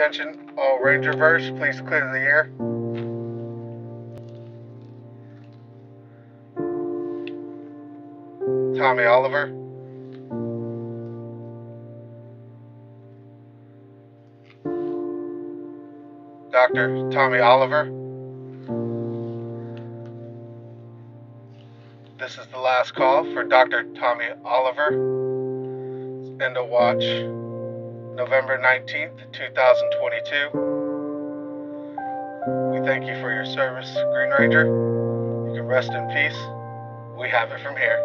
Attention, all Ranger verse, please clear the air. Tommy Oliver. Dr. Tommy Oliver. This is the last call for Dr. Tommy Oliver. End of watch November 19th, 2022. We thank you for your service, Green Ranger. You can rest in peace. We have it from here.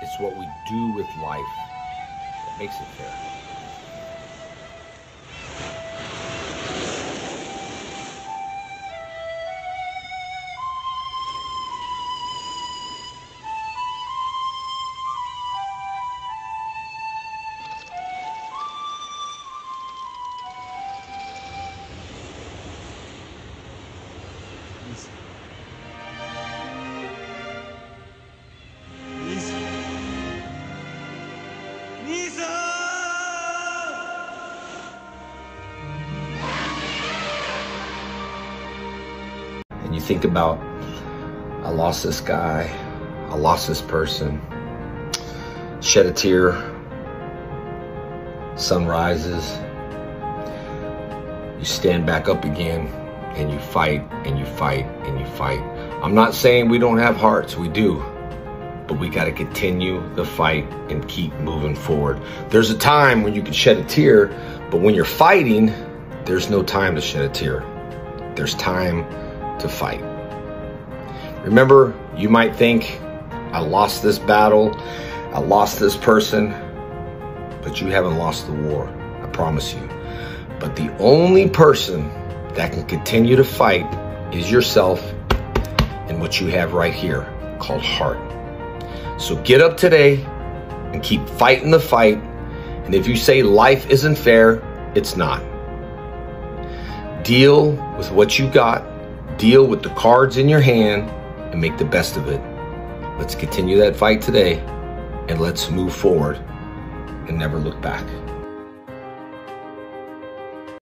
It's what we do with life that makes it fair. And you think about, I lost this guy, I lost this person, shed a tear, sun rises, you stand back up again and you fight and you fight and you fight. I'm not saying we don't have hearts, we do, but we got to continue the fight and keep moving forward. There's a time when you can shed a tear, but when you're fighting, there's no time to shed a tear. There's time to fight. Remember, you might think, I lost this battle, I lost this person, but you haven't lost the war. I promise you. But the only person that can continue to fight is yourself and what you have right here called heart. So get up today and keep fighting the fight. And if you say life isn't fair, it's not. Deal with what you got, deal with the cards in your hand, and make the best of it. Let's continue that fight today and let's move forward and never look back.